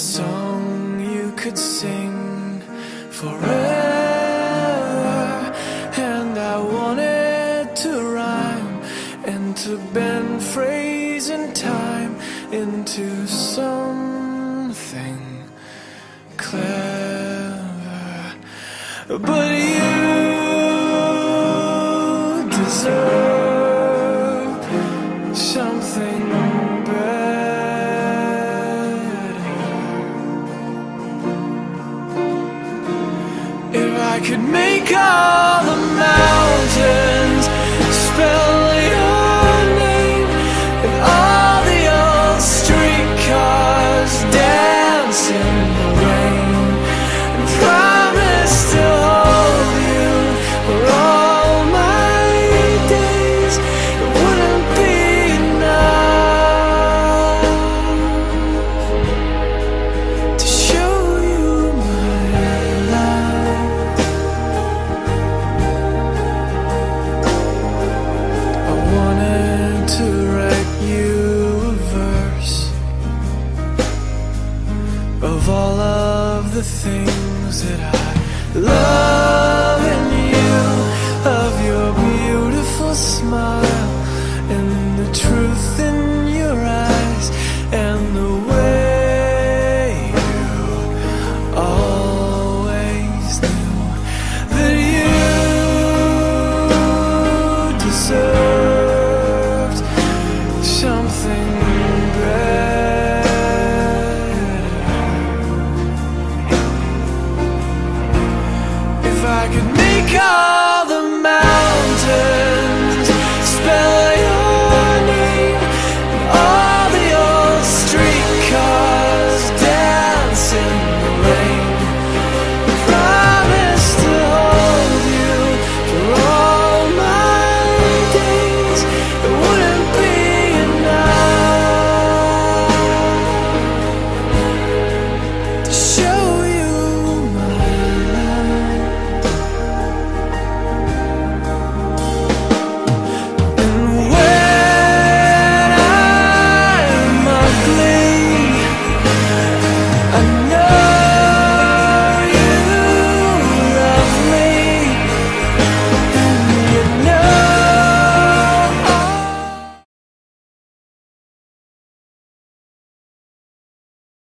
song you could sing forever. And I wanted to rhyme and to bend phrase and time into something clever. But you deserve some Could make all the mountains the things that I love in you Of your beautiful smile And the truth in your eyes And the way you always knew That you deserved something could make up.